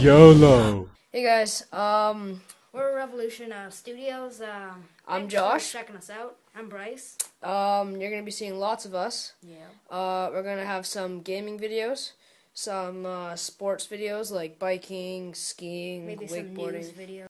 YOLO. Hey guys, um, We're Revolution uh, Studios. Uh, I'm Josh. Checking us out. I'm Bryce. um, you're gonna be seeing lots of us. Yeah. Uh, we're gonna have some gaming videos, some uh, sports videos like biking, skiing, Maybe some news wakeboarding. videos.